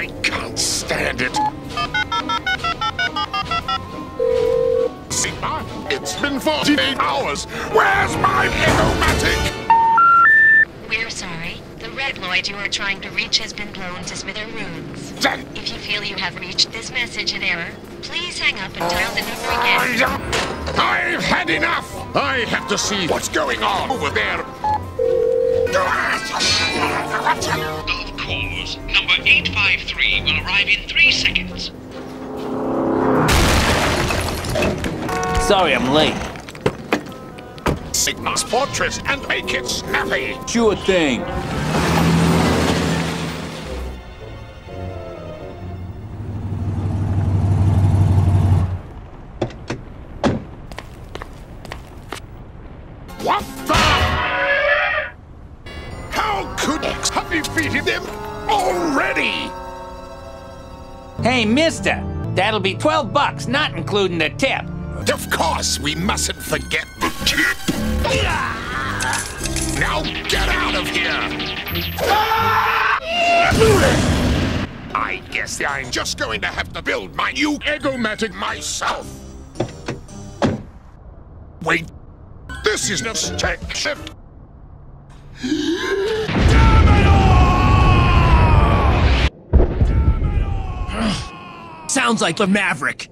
I can't stand it. Sigma, ah, it's been 48 hours. Where's my pneumatic? We're sorry. The Reploid you are trying to reach has been blown to smithereens. Then, If you feel you have reached this message in error, please hang up and dial the number again. I've had enough! I have to see what's going on over there. Of. Number 853 will arrive in three seconds. Sorry I'm late. Sigma's fortress and make it snappy. Sure thing. What the? How could X have defeated them already? Hey, mister. That'll be 12 bucks, not including the tip. Of course, we mustn't forget the tip. Now get out of here! I guess I'm just going to have to build my new Egomatic myself. Wait, this is no tech shift. Sounds like the Maverick.